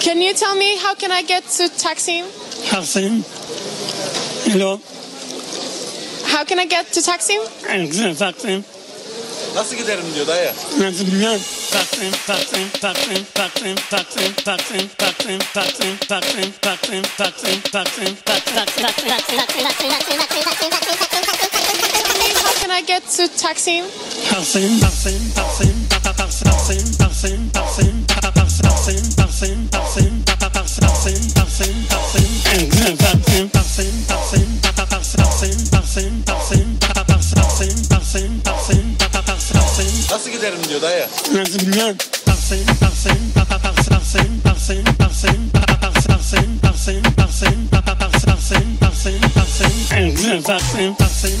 Can you tell me how can I get to Taksim? Taksim. Hello. How can I get to Taksim? Taksim. Nasıl giderim diyor dayı. Nasıl bilmiyorum. Taksim, Taksim, Taksim, Taksim, Taksim, Taksim, Taksim, Taksim, Taksim, Taksim, Taksim, Taksim, How can I get to Taksim? Taksim, Taksim, Taksim, Taksim, Taksim, Taksim, Nasıl giderim diyor dayı. Nasıl bilmiyorum. Taksim, Taksim,